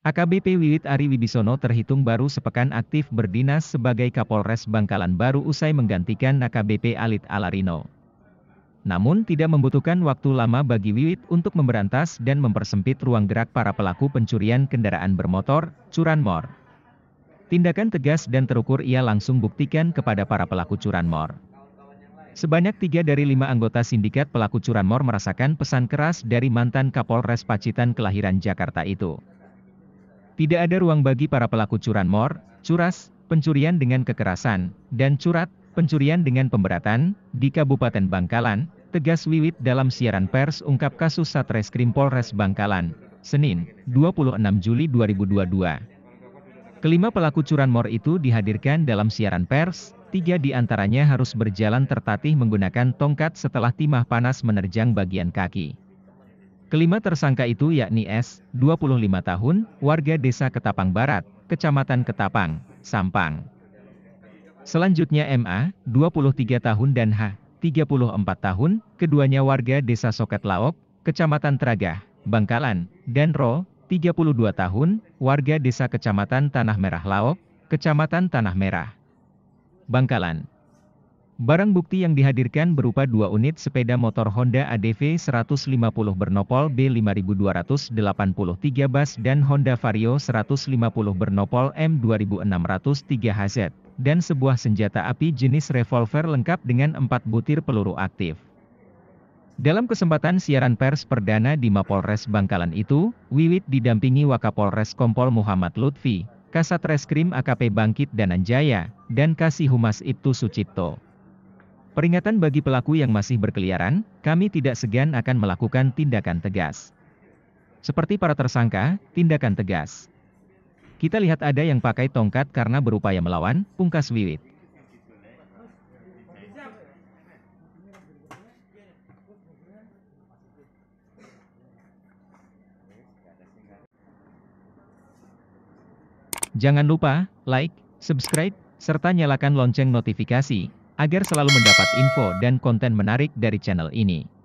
AKBP Wiwit Ari Wibisono terhitung baru sepekan aktif berdinas sebagai Kapolres Bangkalan baru usai menggantikan AKBP Alit Alarino. Namun tidak membutuhkan waktu lama bagi Wiwit untuk memberantas dan mempersempit ruang gerak para pelaku pencurian kendaraan bermotor, curanmor. Tindakan tegas dan terukur ia langsung buktikan kepada para pelaku curanmor. Sebanyak tiga dari lima anggota sindikat pelaku curanmor merasakan pesan keras dari mantan Kapolres Pacitan kelahiran Jakarta itu. Tidak ada ruang bagi para pelaku curanmor, curas, pencurian dengan kekerasan, dan curat, pencurian dengan pemberatan, di Kabupaten Bangkalan, tegas Wiwit dalam siaran pers ungkap kasus Satreskrim Polres Bangkalan, Senin, 26 Juli 2022. Kelima pelaku curanmor itu dihadirkan dalam siaran pers, tiga di antaranya harus berjalan tertatih menggunakan tongkat setelah timah panas menerjang bagian kaki. Kelima tersangka itu yakni S, 25 tahun, warga desa Ketapang Barat, Kecamatan Ketapang, Sampang. Selanjutnya MA, 23 tahun dan H, 34 tahun, keduanya warga desa Soket Laok, Kecamatan Tragah, Bangkalan, dan Ro, 32 tahun, warga desa Kecamatan Tanah Merah Laok, Kecamatan Tanah Merah, Bangkalan. Barang bukti yang dihadirkan berupa dua unit sepeda motor Honda ADV 150 bernopol B5283 bas dan Honda Vario 150 bernopol M2603 HZ, dan sebuah senjata api jenis revolver lengkap dengan empat butir peluru aktif. Dalam kesempatan siaran pers perdana di Mapolres Bangkalan itu, Wiwit didampingi Wakapolres Kompol Muhammad Lutfi, Kasat Reskrim AKP Bangkit Dananjaya, dan Kasih Humas Ibtu Sucipto. Peringatan bagi pelaku yang masih berkeliaran, kami tidak segan akan melakukan tindakan tegas. Seperti para tersangka, tindakan tegas. Kita lihat ada yang pakai tongkat karena berupaya melawan, pungkas Wiwit. Jangan lupa, like, subscribe, serta nyalakan lonceng notifikasi agar selalu mendapat info dan konten menarik dari channel ini.